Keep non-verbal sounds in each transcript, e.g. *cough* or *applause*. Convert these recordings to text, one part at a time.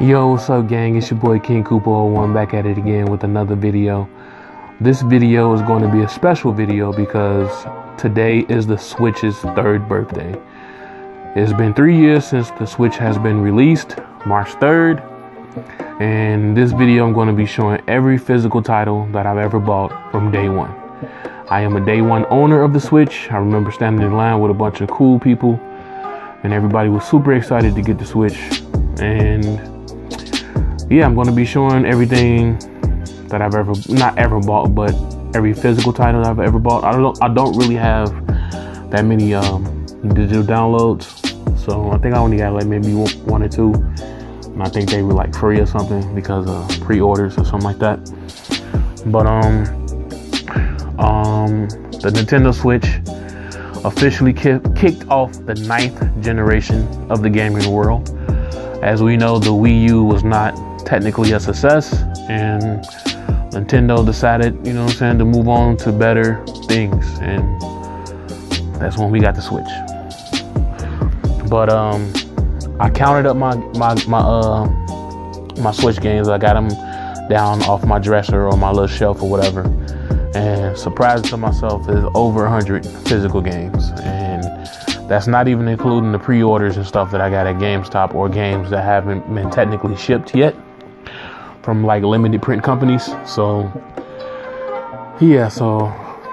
Yo, what's up, gang? It's your boy King Koopa 01 back at it again with another video. This video is going to be a special video because today is the Switch's third birthday. It's been three years since the Switch has been released, March 3rd. And this video, I'm going to be showing every physical title that I've ever bought from day one. I am a day one owner of the Switch. I remember standing in line with a bunch of cool people, and everybody was super excited to get the Switch. And yeah, I'm going to be showing everything that I've ever not ever bought, but every physical title I've ever bought. I don't I don't really have that many um, digital downloads, so I think I only got like maybe one or two, and I think they were like free or something because of pre-orders or something like that. But um um the Nintendo Switch officially kicked off the ninth generation of the gaming world. As we know, the Wii U was not technically a success, and Nintendo decided, you know what I'm saying, to move on to better things. And that's when we got the Switch. But um I counted up my my my uh my Switch games. I got them down off my dresser or my little shelf or whatever. And surprised to myself is over 100 physical games. And that's not even including the pre-orders and stuff that I got at GameStop or games that haven't been technically shipped yet from like limited print companies. So yeah, so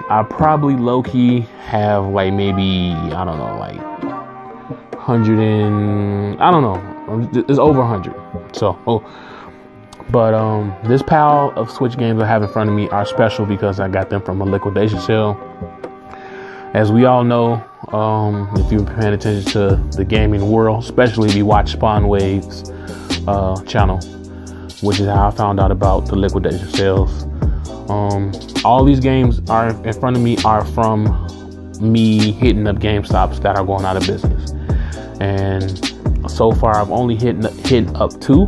I probably low key have like maybe I don't know like hundred and I don't know it's over hundred. So oh, but um this pile of Switch games I have in front of me are special because I got them from a liquidation sale. As we all know, um, if you've been paying attention to the gaming world, especially if you watch SpawnWave's uh, channel, which is how I found out about the liquidation sales. Um, all these games are in front of me are from me hitting up GameStops that are going out of business, and so far I've only hit hit up two,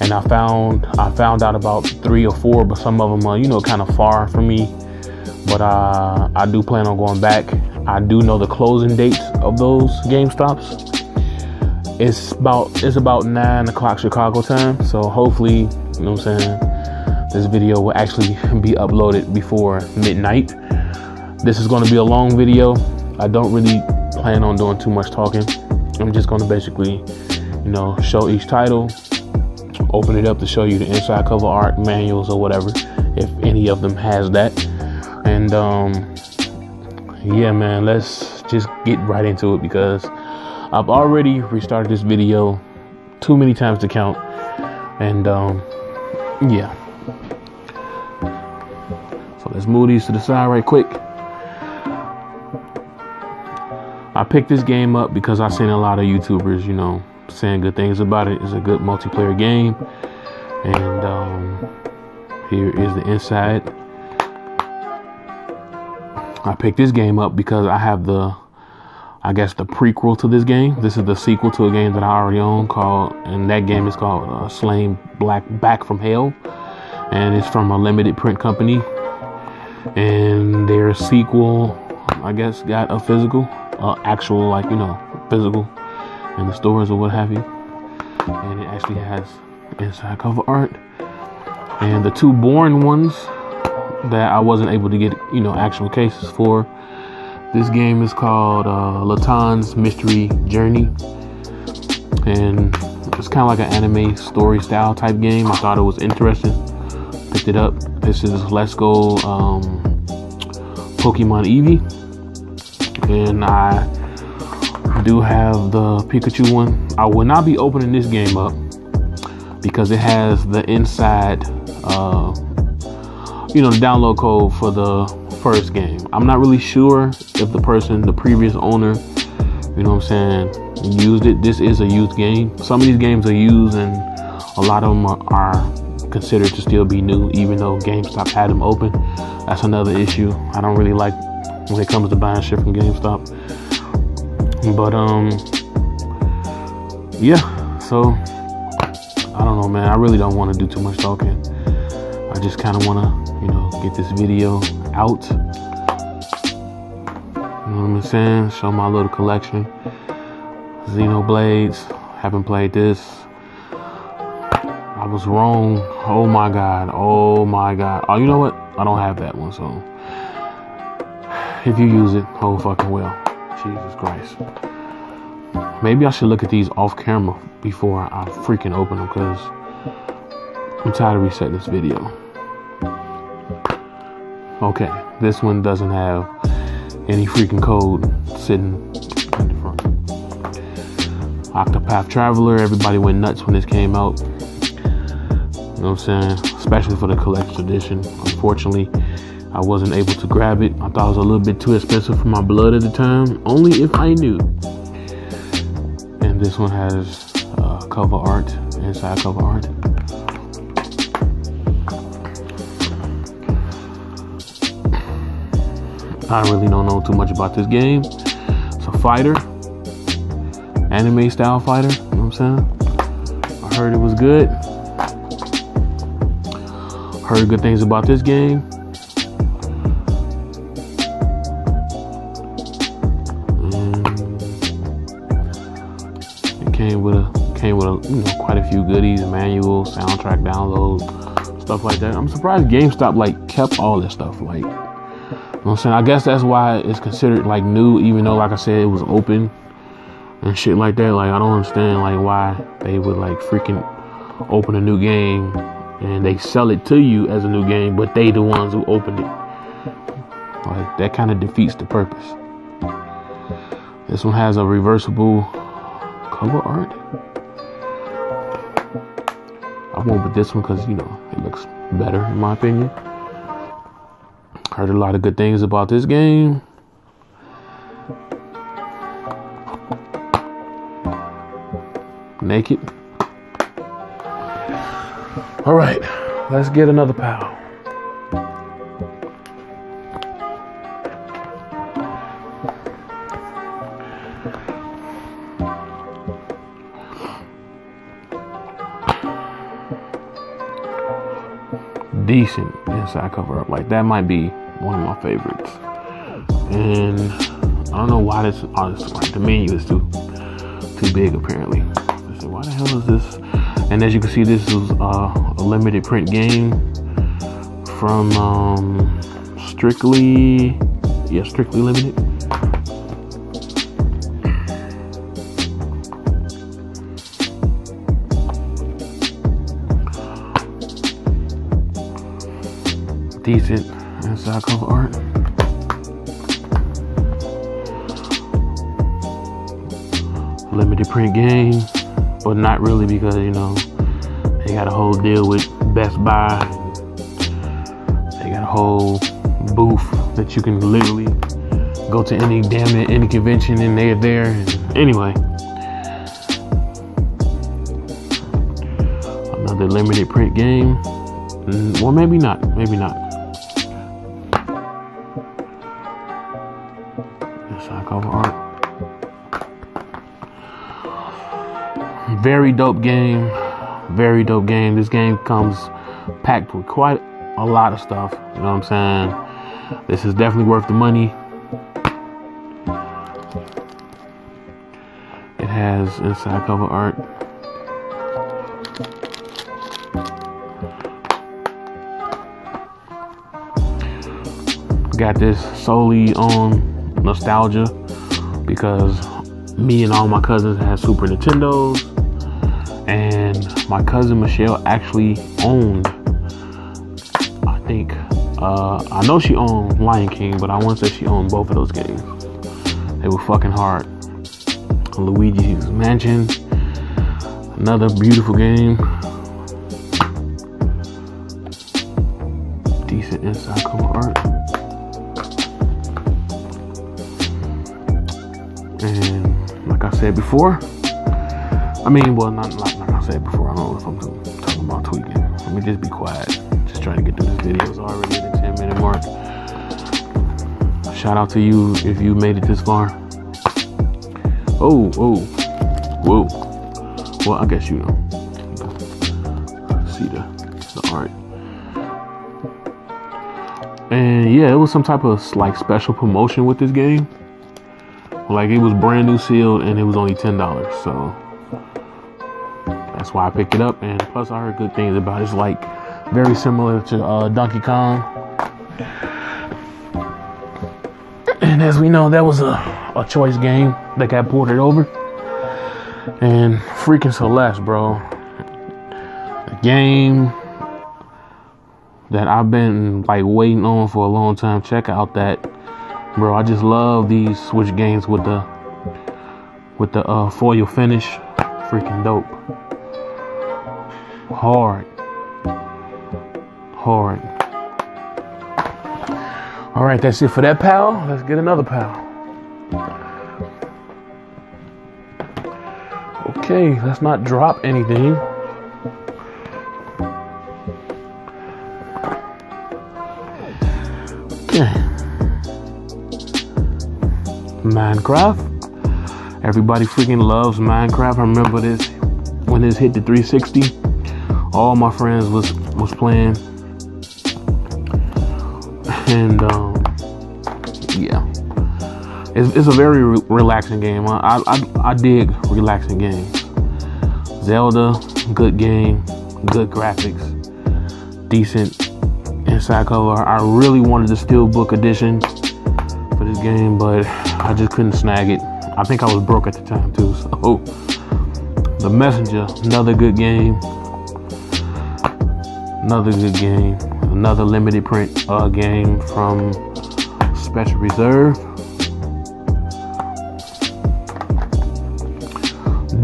and I found I found out about three or four, but some of them are you know kind of far from me. But uh, I do plan on going back. I do know the closing dates of those Game Stops. it's about it's about nine o'clock Chicago time. So hopefully, you know what I'm saying, this video will actually be uploaded before midnight. This is going to be a long video. I don't really plan on doing too much talking. I'm just going to basically, you know, show each title, open it up to show you the inside cover art, manuals, or whatever, if any of them has that. And um, yeah, man, let's just get right into it because I've already restarted this video too many times to count. And um, yeah. So let's move these to the side right quick. I picked this game up because I've seen a lot of YouTubers, you know, saying good things about it. It's a good multiplayer game. And um, here is the inside. I picked this game up because I have the I guess the prequel to this game. This is the sequel to a game that I already own called, and that game is called uh, Slain Black Back from Hell, and it's from a limited print company. And their sequel, I guess, got a physical, uh, actual like you know, physical in the stores or what have you. And it actually has inside cover art. And the two born ones that I wasn't able to get, you know, actual cases for this game is called uh, Latan's Mystery Journey, and it's kind of like an anime story style type game. I thought it was interesting. Picked it up. This is Let's Go um, Pokemon Eevee, and I do have the Pikachu one. I will not be opening this game up because it has the inside, uh, you know, the download code for the first game. I'm not really sure if the person, the previous owner, you know what I'm saying, used it. This is a used game. Some of these games are used and a lot of them are, considered to still be new, even though GameStop had them open. That's another issue. I don't really like when it comes to buying shit from GameStop. But um yeah, so I don't know man. I really don't want to do too much talking. I just kinda wanna, you know, get this video out. You know what I'm saying? Show my little collection. Xenoblades. Haven't played this. I was wrong. Oh my god. Oh my god. Oh, you know what? I don't have that one, so if you use it, oh fucking well. Jesus Christ. Maybe I should look at these off camera before I freaking open them because I'm tired of resetting this video. Okay, this one doesn't have any freaking code sitting in the front. Octopath Traveler, everybody went nuts when this came out. You know what I'm saying? Especially for the collector's edition. Unfortunately, I wasn't able to grab it. I thought it was a little bit too expensive for my blood at the time. Only if I knew. And this one has uh, cover art, inside cover art. I really don't know too much about this game. It's a fighter, anime style fighter. You know what I'm saying? I heard it was good. Heard good things about this game. it came with a came with a you know quite a few goodies, manual, soundtrack download, stuff like that. I'm surprised GameStop like kept all this stuff. Like, I'm saying? I guess that's why it's considered like new, even though like I said it was open and shit like that. Like I don't understand like why they would like freaking open a new game and they sell it to you as a new game, but they the ones who opened it. Like that kind of defeats the purpose. This one has a reversible cover art. I went with this one because you know it looks better in my opinion. Heard a lot of good things about this game. Naked. All right, let's get another pal. Decent inside cover up. Like that might be one of my favorites. And I don't know why this honestly like the menu is too too big apparently. I said, why the hell is this? And as you can see, this is uh, a limited print game from um, Strictly, yeah, Strictly Limited. Inside cover art. Limited print game but not really because you know they got a whole deal with Best Buy. They got a whole booth that you can literally go to any damn it, any convention and they're there. Anyway, another limited print game. Mm, well, maybe not. Maybe not. Cover art. Very dope game. Very dope game. This game comes packed with quite a lot of stuff. You know what I'm saying? This is definitely worth the money. It has inside cover art. Got this solely on nostalgia because me and all my cousins had Super Nintendos and my cousin Michelle actually owned. I think uh, I know she owned Lion King, but I want to say she owned both of those games. They were fucking hard. Luigi's Mansion, another beautiful game. Decent inside cover art. And like I said before, I mean, well, not like, like I said before. I don't know if I'm talking about tweaking. Let me just be quiet. Just trying to get through this video. It's already at the 10 minute mark. Shout out to you if you made it this far. Oh, oh, whoa. Well, I guess you know. See the the art. And yeah, it was some type of like special promotion with this game. Like it was brand new sealed and it was only ten dollars. So That's why I picked it up. And plus, I heard good things about it. It's like very similar to uh, Donkey Kong. And as we know, that was a, a choice game that got ported over. And freaking Celeste, bro. A game that I've been like waiting on for a long time. Check out that, bro. I just love these Switch games with the with the uh, foil finish. Freaking dope. Hard. Hard. All right, that's it for that pal. Let's get another pal. Okay, let's not drop anything. Minecraft. Everybody freaking loves Minecraft. I remember this when this hit the 360. All my friends was was playing and um, yeah, it's, it's, a very re- relaxing game. I, I I dig relaxing games. Zelda, good game, good graphics, decent inside cover. I really wanted the Steelbook edition game, but I just couldn't snag it. I think I was broke at the time too. So, The Messenger, another good game. Another good game another limited print uh, game from Special Reserve.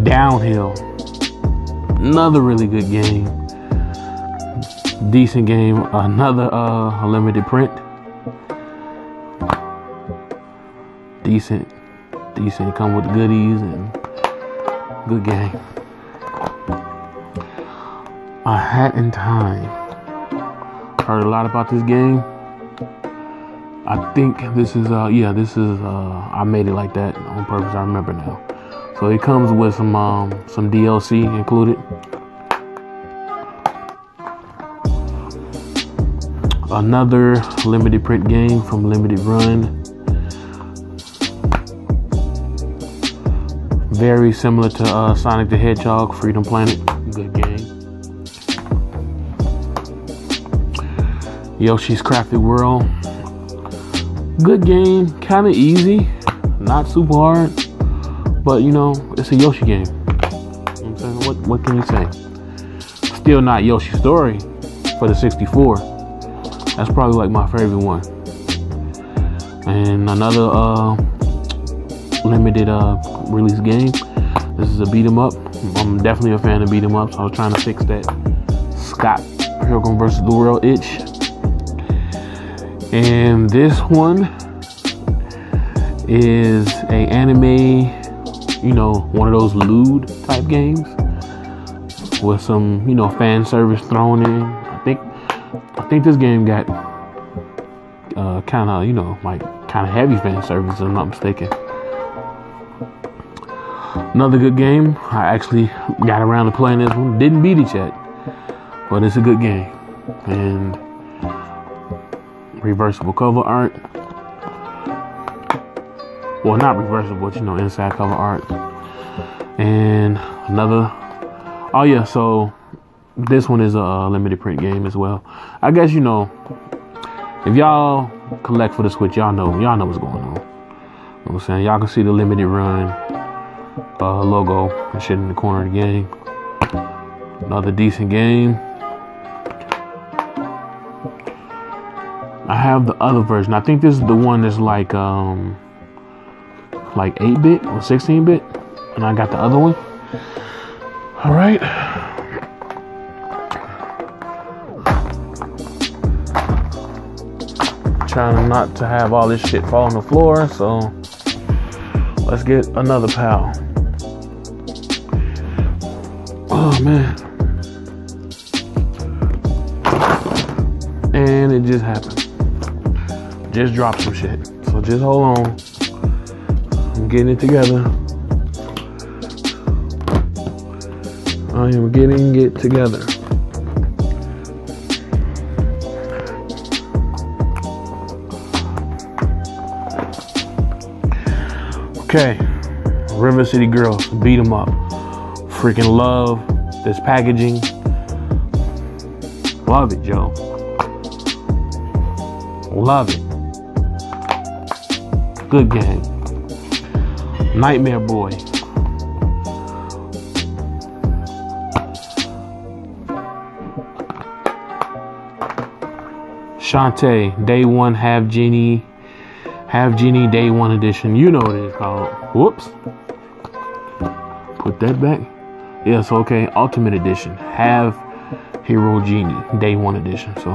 Downhill, another really good game. Decent game, another uh, limited print. Decent, decent. Come with goodies and good game. A Hat in Time. Heard a lot about this game. I think this is uh yeah, this is uh I made it like that on purpose, I remember now. So it comes with some um some DLC included. Another limited print game from Limited Run. Very similar to uh, Sonic the Hedgehog Freedom Planet. Good game. Yoshi's Crafted World. Good game, kind of easy, not super hard, but you know, it's a Yoshi game. You know what, what can you say? Still not Yoshi Story for the 64. That's probably like my favorite one. And another uh, limited uh, release game. This is a beat 'em up. I'm definitely a fan of beat 'em ups. I was trying to fix that Scott Pilgrim versus the World itch and this one is a anime, you know, one of those lewd type games with some, you know, fan service thrown in. I think I think this game got uh, kind of, you know, like kind of heavy fan service, if I'm not mistaken. Another good game. I actually got around to playing this one. Didn't beat it yet, but it's a good game. And reversible cover art. Well, not reversible, but you know, inside cover art. And another. Oh yeah, so this one is a uh, limited print game as well. I guess you know, if y'all collect for the Switch, y'all know y'all know what's going on. You know what I'm saying? Y'all can see the limited run uh, logo and shit in the corner of the game. Another decent game. I have the other version. I think this is the one that's like um like 8-bit or 16-bit. And I got the other one. Alright. Trying not to have all this shit fall on the floor, so let's get another pal. Oh man. And it just happened just dropped some shit. So just hold on. I'm getting it together. I am getting it together. Okay, River City Girls, beat them up. Freaking love this packaging. Love it, Joe. Love it. Good game. Nightmare Boy. Shantae, Day One, Half Genie, Half Genie, Day One Edition. You know what it is called. Whoops. Put that back. Yes, okay. Ultimate Edition, Have Hero Genie, Day One Edition. So,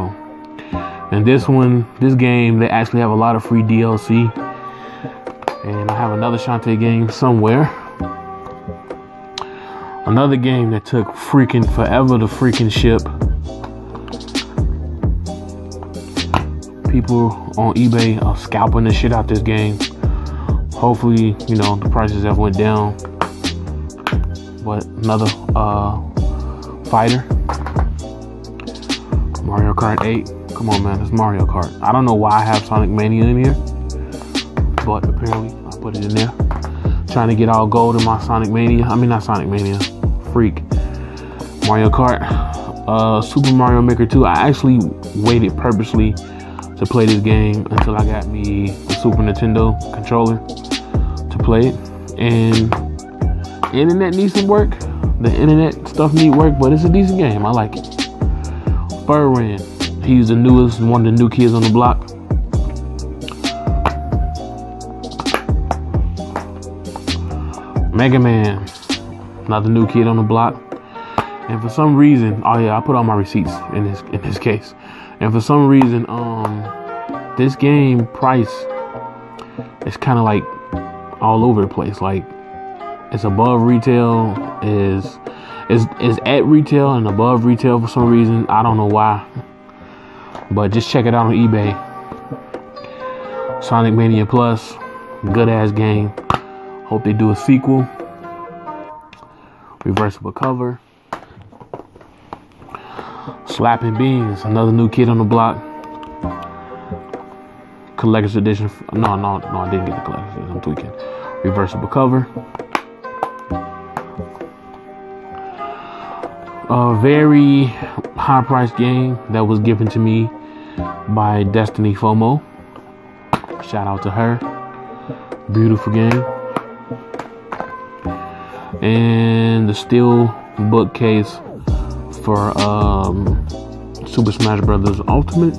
and this one, this game, they actually have a lot of free DLC. And I have another Shantae game somewhere. Another game that took freaking forever to freaking ship. People on eBay are scalping the shit out of this game. Hopefully, you know, the prices have went down. But another uh fighter. Mario Kart 8. Come on man, it's Mario Kart. I don't know why I have Sonic Mania in here. But apparently I put it in there. Trying to get all gold in my Sonic Mania. I mean not Sonic Mania. Freak. Mario Kart. Uh Super Mario Maker 2. I actually waited purposely to play this game until I got me the Super Nintendo controller to play it. And internet needs some work. The internet stuff need work, but it's a decent game. I like it. Furran. He's the newest, one of the new kids on the block. Mega Man. Not the new kid on the block. And for some reason, oh yeah, I put all my receipts in this in this case. And for some reason, um, this game price is kind of like all over the place. Like it's above retail, is is is at retail and above retail for some reason. I don't know why, but just check it out on eBay. Sonic Mania Plus, good ass game. Hope they do a sequel. Reversible cover. Slapping Beans, another new kid on the block. Collector's edition. No, no, no, I didn't get the collector's edition. I'm tweaking. Reversible cover. A very high priced game that was given to me by Destiny FOMO. Shout out to her. Beautiful game. And the steel bookcase for um, Super Smash Brothers Ultimate.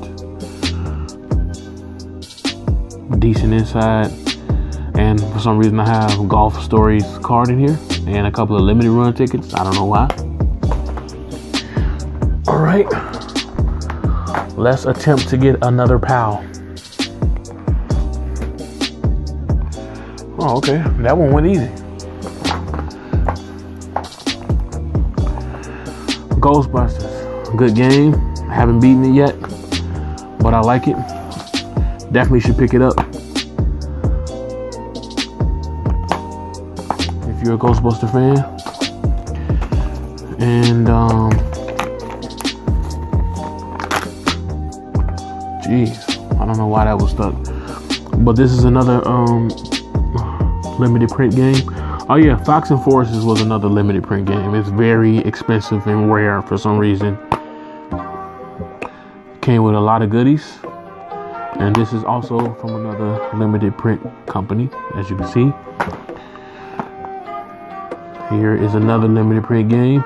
Decent inside. And for some reason, I have Golf Stories card in here and a couple of limited run tickets. I don't know why. Right, let's attempt to get another PAL. Oh, okay, that one went easy. Ghostbusters, good game. Haven't beaten it yet, but I like it. Definitely should pick it up. If you're a Ghostbuster fan. And um jeez, I don't know why that was stuck. But this is another um limited print game. Oh yeah, Fox and Forests was another limited print game. It's very expensive and rare for some reason. Came with a lot of goodies. And this is also from another limited print company, as you can see. Here is another limited print game.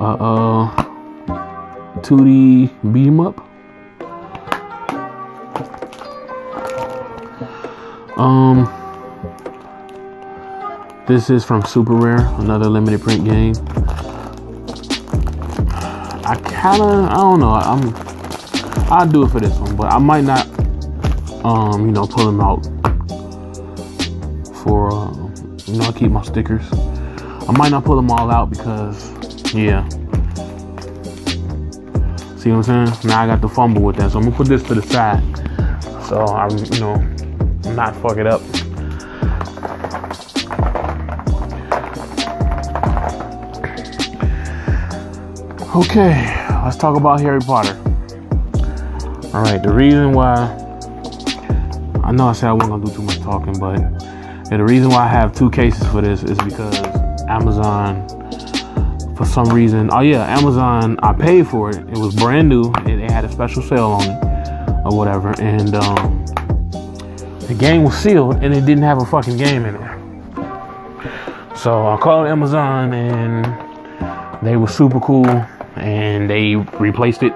Uh uh 2D beam up. Um this is from Super Rare, another limited print game. I kind of, I don't know. I'm, I'll do it for this one, but I might not, um, you know, pull them out for, uh, you know, I keep my stickers. I might not pull them all out because, yeah. See what I'm saying? Now I got to fumble with that, so I'm gonna put this to the side, so I'm, you know, not fuck it up. Okay, let's talk about Harry Potter. All right, the reason why I know I said I wasn't gonna do too much talking, but the reason why I have two cases for this is because Amazon for some reason, oh yeah, Amazon, I paid for it. It was brand new. It, it had a special sale on it or whatever. And um, the game was sealed and it didn't have a fucking game in it. So I called Amazon and they were super cool and they replaced it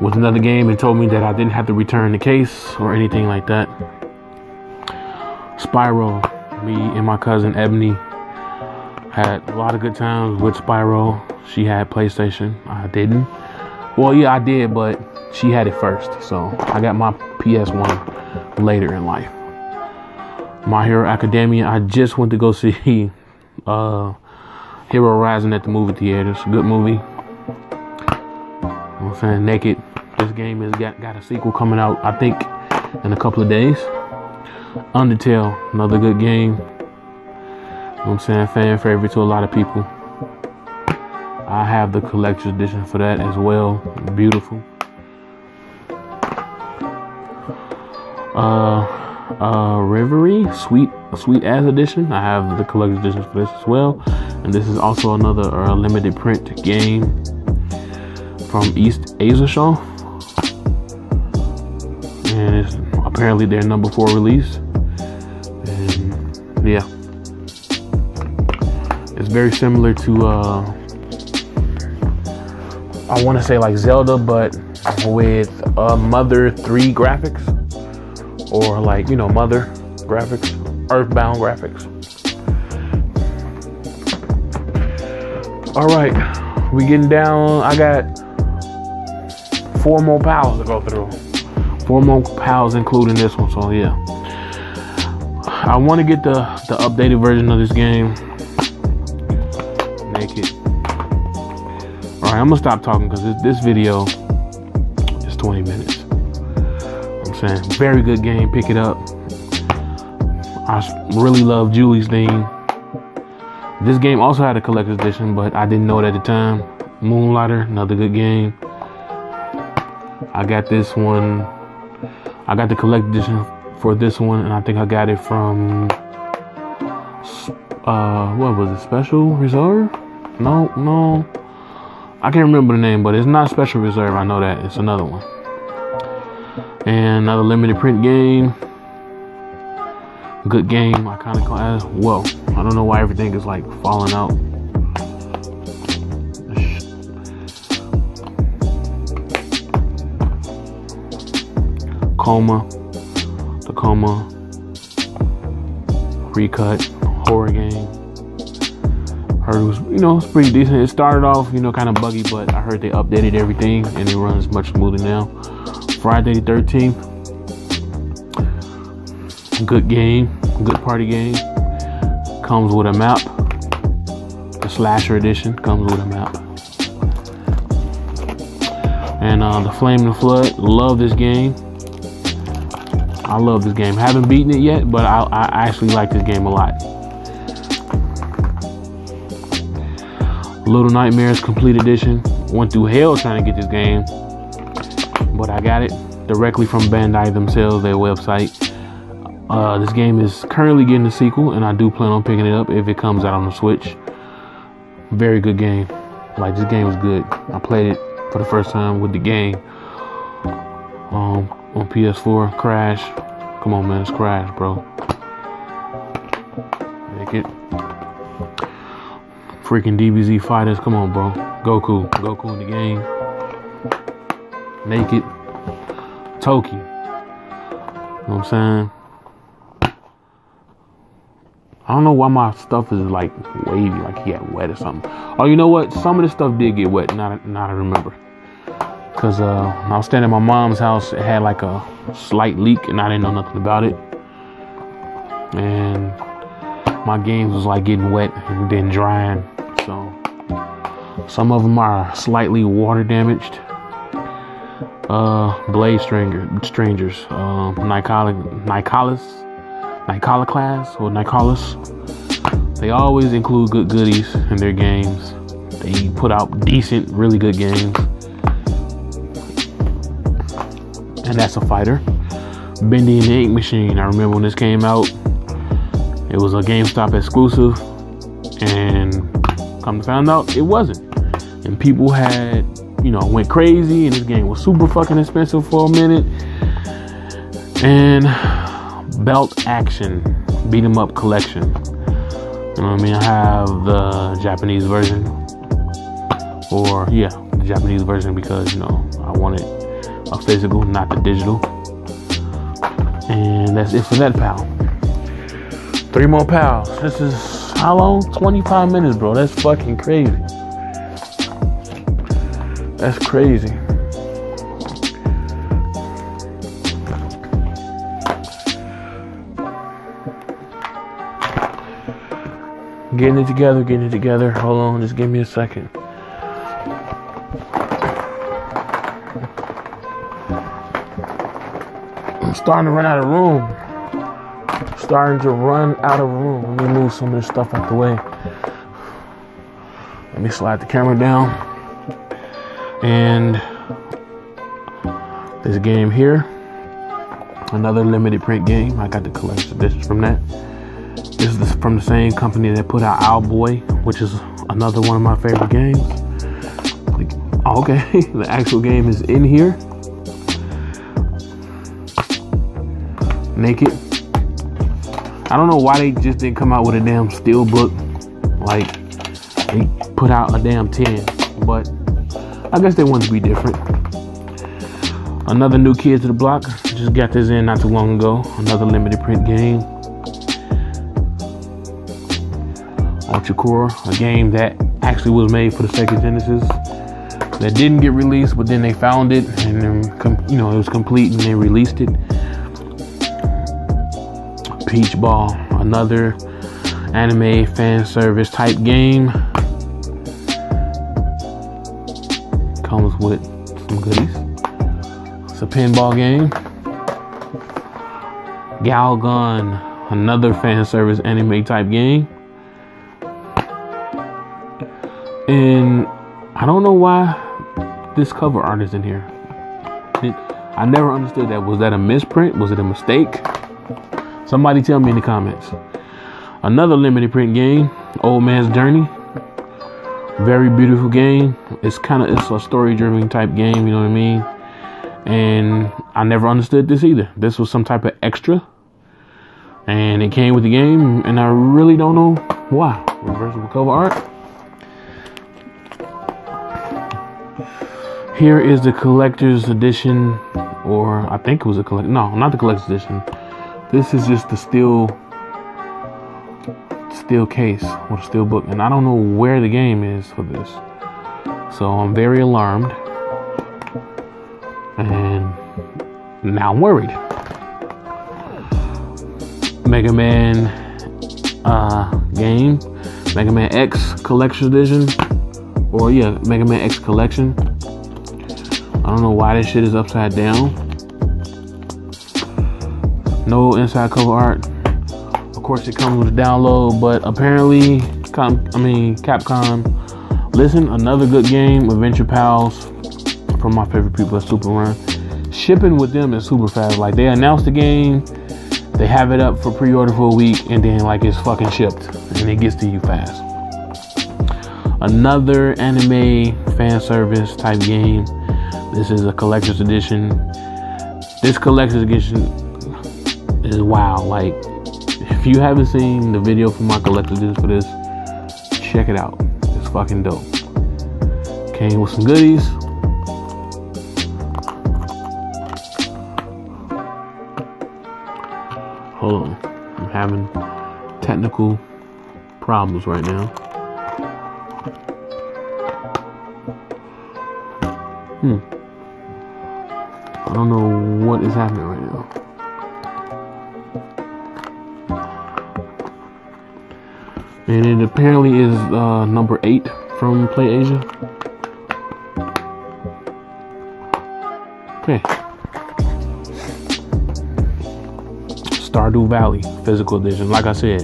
with another game and told me that I didn't have to return the case or anything like that. Spyro, me and my cousin Ebony had a lot of good times with Spyro. She had PlayStation. I didn't. Well, yeah, I did, but she had it first. So I got my PS1 later in life. My Hero Academia, I just went to go see *laughs* uh, Hero Rising at the movie theaters. Good movie. I'm saying naked. This game has got, got a sequel coming out, I think, in a couple of days. Undertale, another good game. I'm saying? Fan favorite to a lot of people. I have the collector's edition for that as well. Beautiful. Uh, uh, Reverie, sweet, sweet as edition. I have the collector's edition for this as well. And this is also another uh, limited print game from East Asia Soft. And it's apparently their number four release. And yeah it's very similar to uh, I want to say like Zelda, but with uh, Mother 3 graphics or like you know Mother graphics, Earthbound graphics. All right, we getting down. I got four more pals to go through. Four more pals, including this one. So yeah, I want to get the the updated version of this game Naked. Alright, I'm gonna stop talking because this, this video is 20 minutes. Very good game. Pick it up. I really love Julie's theme. This game also had a collector's edition, but I didn't know it at the time. Moonlighter, another good game. I got this one. I got the collector's edition for this one, and I think I got it from. Uh, what was it? Special Reserve? No, no. I can't remember the name, but it's not Special Reserve. I know that. It's another one. And another limited print game. Good game. I kind of I don't know why everything is like falling out. Coma. Tacoma. Recut. Horror game. Heard it was, you know, it's pretty decent. It started off, you know, kind of buggy, but I heard they updated everything and it runs much smoother now. Friday the 13th, good game, good party game. Comes with a map. The slasher edition comes with a map. And uh, the Flame and the Flood, love this game. I love this game. Haven't beaten it yet, but I, I actually like this game a lot. Little Nightmares Complete Edition. Went through hell trying to get this game, but I got it directly from Bandai themselves, their website. Uh, this game is currently getting a sequel, and I do plan on picking it up if it comes out on the Switch. Very good game. Like this game was good. I played it for the first time with the game um, on PS4. Crash. Come on, man, it's Crash, bro. Make it freaking DBZ fighters. Come on, bro. Goku. Goku in the game. Naked. Toki. You know what I'm saying? I don't know why my stuff is like wavy, like he got wet or something. Oh, you know what? Some of this stuff did get wet. Not, not I remember. Cause uh, I was standing at my mom's house. It had like a slight leak, and I didn't know nothing about it. And my games was like getting wet and then drying. So some of them are slightly water damaged. Uh, Blade Stranger, Strangers, uh, Nicola, Nicalis, Nicoloclast or Nicalis. They always include good goodies in their games. They put out decent, really good games. And that's a fighter. Bendy and the Ink Machine. I remember when this came out. It was a GameStop exclusive. And Come to find out, it wasn't. And people had, you know, went crazy, and this game was super fucking expensive for a minute. And belt action, beat 'em up collection. You know what I mean? I have the Japanese version, or yeah, the Japanese version because you know I wanted a physical, not the digital. And that's it for that pal. Three more pals. This is how long? 25 minutes, bro. That's fucking crazy. That's crazy. Getting it together, getting it together. Hold on, just give me a second. I'm starting to run out of room. Starting to run out of room. Let me move some of this stuff out the way. Let me slide the camera down. And this game here. Another limited print game. I got the collection edition from that. This is from the same company that put out Owlboy, which is another one of my favorite games. Okay, *laughs* the actual game is in here. Naked. I don't know why they just didn't come out with a damn steel book. Like, they put out a damn 10. But I guess they wanted to be different. Another new kid to the block. Just got this in not too long ago. Another limited print game. Ultracore, a game that actually was made for the Sega Genesis that didn't get released, but then they found it and then, you know it was complete and they released it. Peach Ball, another anime fan service type game. Comes with some goodies. It's a pinball game. Galgun, another fan service anime type game. And I don't know why this cover art is in here. It, I never understood that. Was that a misprint? Was it a mistake? Somebody tell me in the comments. Another limited print game, Old Man's Journey. Very beautiful game. It's kind of it's a story driven type game, you know what I mean? And I never understood this either. This was some type of extra. And it came with the game, and I really don't know why. Reversible cover art. Here is the collector's edition, or I think it was a collect. No, not the collector's edition. This is just the steel, steel case or steel book, and I don't know where the game is for this. So I'm very alarmed, and now I'm worried. Mega Man uh, game, Mega Man X Collection Edition, or yeah, Mega Man X Collection. I don't know why this shit is upside down. No inside cover art. Course, it comes with a download, but apparently, Com- I mean, Capcom. Listen, another good game, Adventure Pals, from my favorite people at Super Run. Shipping with them is super fast. Like they announced the game, they have it up for pre-order for a week, and then like it's fucking shipped, and it gets to you fast. Another anime fan service type game this is a collector's edition. This collector's edition is wow. Like, if you haven't seen the video for my collector's edition for this, check it out. It's fucking dope. Came with some goodies. Hold on. I'm having technical problems right now. Hmm. I don't know what is happening right now. And it apparently is uh, number eight from Play Asia. Okay. Stardew Valley physical edition. Like I said,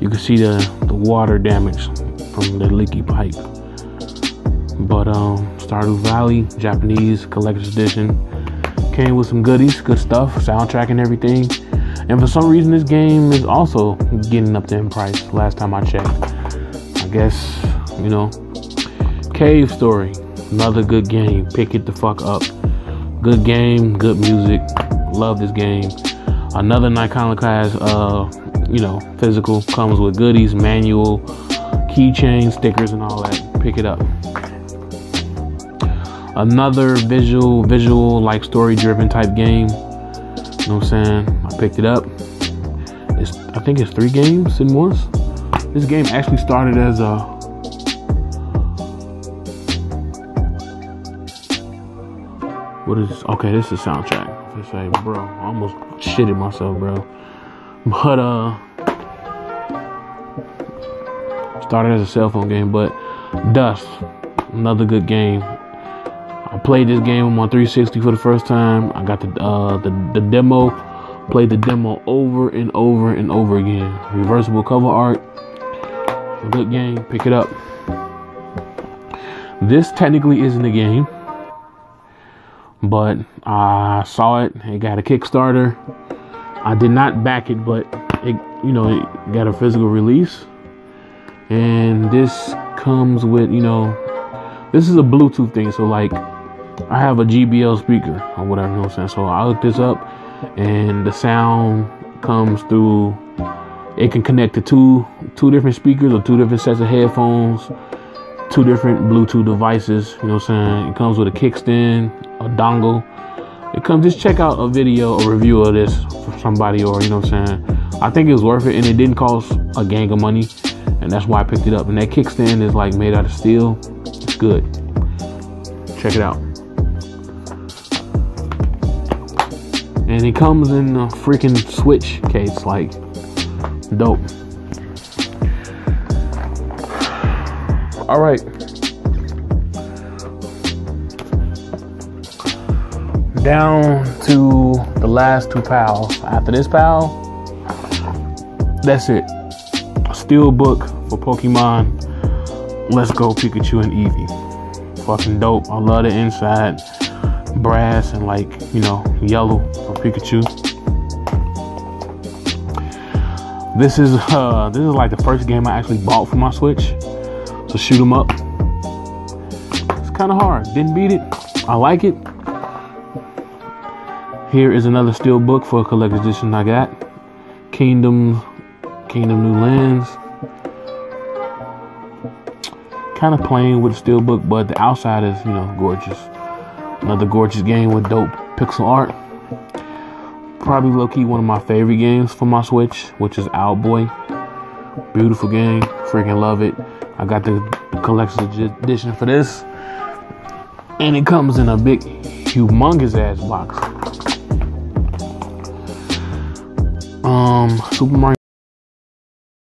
you can see the, the water damage from the leaky pipe. But um, Stardew Valley Japanese collector's edition Came with some goodies, good stuff, soundtrack and everything. And for some reason, this game is also getting up there in price. Last time I checked, I guess you know. Cave Story, another good game. Pick it the fuck up. Good game, good music. Love this game. Another Iconoclast, uh, you know, physical comes with goodies, manual, keychain, stickers, and all that. Pick it up. Another visual, visual like story driven type game. Know what I'm saying? I picked it up. It's I think it's three games in once. This game actually started as a what is this? okay this is soundtrack I say bro I almost shitted myself bro but uh started as a cell phone game but dust another good game I played this game on my 360 for the first time I got the uh the, the demo played the demo over and over and over again reversible cover art good game pick it up this technically isn't a game but I saw it. It got a Kickstarter. I did not back it, but it, you know, it got a physical release. And this comes with, you know, this is a Bluetooth thing. So like, I have a JBL speaker or whatever. You know what I'm saying? So I looked this up, and the sound comes through. It can connect to two two different speakers or two different sets of headphones two different Bluetooth devices. You know what I'm saying? It comes with a kickstand, a dongle. It comes. Just check out a video, a review of this for somebody, or you know what I'm saying. I think it was worth it, and it didn't cost a gang of money, and that's why I picked it up. And that kickstand is like made out of steel. It's good. Check it out. And it comes in a freaking switch case, like dope. All right. Down to the last two pals. After this pal, that's it. Steel book for Pokemon. Let's go Pikachu and Eevee. Fucking dope. I love the inside brass and like, you know, yellow Pikachu. This is uh this is like the first game I actually bought for my Switch So shoot them up. It's kind of hard. Didn't beat it. I like it. Here is another steel book for a collector's edition I got. Kingdom, Kingdom New Lands. Kind of plain with the steel book, but the outside is, you know, gorgeous. Another gorgeous game with dope pixel art. Probably low key one of my favorite games for my Switch, which is Owlboy. Beautiful game. Freaking love it. I got the, the collector's edition for this. And it comes in a big, humongous ass box. Um, Super Mario